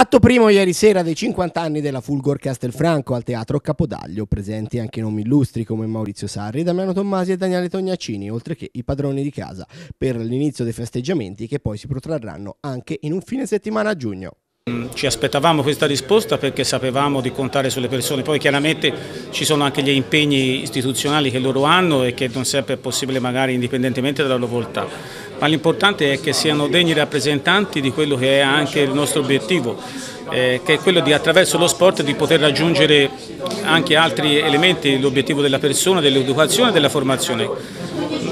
Atto primo ieri sera dei 50 anni della Fulgor Castelfranco al Teatro Capodaglio, presenti anche nomi illustri come Maurizio Sarri, Damiano Tommasi e Daniele Tognaccini, oltre che i padroni di casa, per l'inizio dei festeggiamenti che poi si protrarranno anche in un fine settimana a giugno. Ci aspettavamo questa risposta perché sapevamo di contare sulle persone, poi chiaramente ci sono anche gli impegni istituzionali che loro hanno e che non sempre è possibile magari indipendentemente dalla loro volontà. Ma l'importante è che siano degni rappresentanti di quello che è anche il nostro obiettivo, eh, che è quello di attraverso lo sport di poter raggiungere anche altri elementi, l'obiettivo della persona, dell'educazione e della formazione.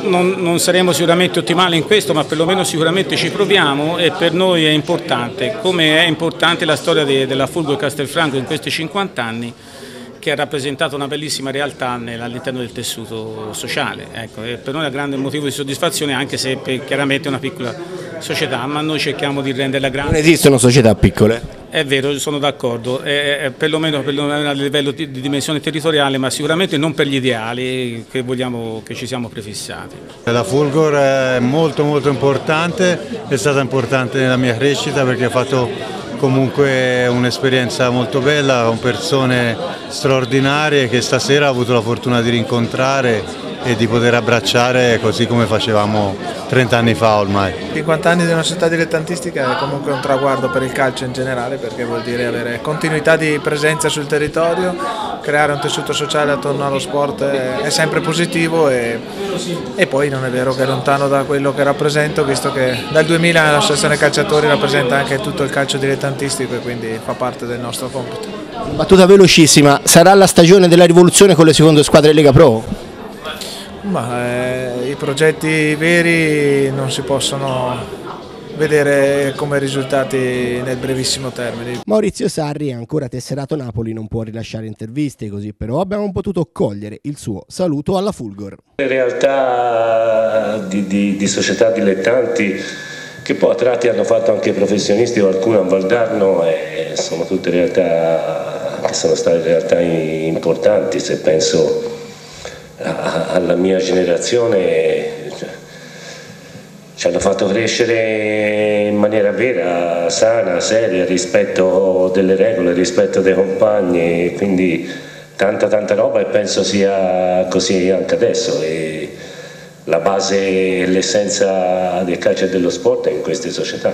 Non, non, saremo sicuramente ottimali in questo, ma perlomeno sicuramente ci proviamo e per noi è importante, come è importante la storia de, della Fulgo Castelfranco in questi 50 anni, che ha rappresentato una bellissima realtà all'interno del tessuto sociale. Ecco, per noi è un grande motivo di soddisfazione anche se chiaramente è una piccola società, ma noi cerchiamo di renderla grande. Non esistono società piccole? È vero, sono d'accordo, perlomeno, perlomeno, a livello di, di, dimensione territoriale, ma sicuramente non per gli ideali che, vogliamo, che ci siamo prefissati. La Fulgor è molto molto importante, è stata importante nella mia crescita perché ha fatto comunque un'esperienza molto bella con persone straordinarie che stasera ho avuto la fortuna di rincontrare e di poter abbracciare così come facevamo 30 anni fa ormai. 50 anni di una società dilettantistica è comunque un traguardo per il calcio in generale perché vuol dire avere continuità di presenza sul territorio, creare un tessuto sociale attorno allo sport è sempre positivo e, e poi non è vero che è lontano da quello che rappresento visto che dal 2000 l'associazione calciatori rappresenta anche tutto il calcio dilettantistico e quindi fa parte del nostro compito. Battuta velocissima, sarà la stagione della rivoluzione con le seconde squadre Lega Pro? Ma, eh, I progetti veri non si possono vedere come risultati nel brevissimo termine. Maurizio Sarri, ancora tesserato Napoli, non può rilasciare interviste, così però abbiamo potuto cogliere il suo saluto alla Fulgor. Le realtà di, di, di società dilettanti che poi a tratti hanno fatto anche professionisti o alcune a Valdarno e sono tutte realtà che sono state realtà importanti se penso alla mia generazione cioè, ci hanno fatto crescere in maniera vera, sana, seria, rispetto delle regole, rispetto dei compagni, quindi tanta tanta roba e penso sia così anche adesso. E la base e l'essenza del calcio e dello sport è in queste società.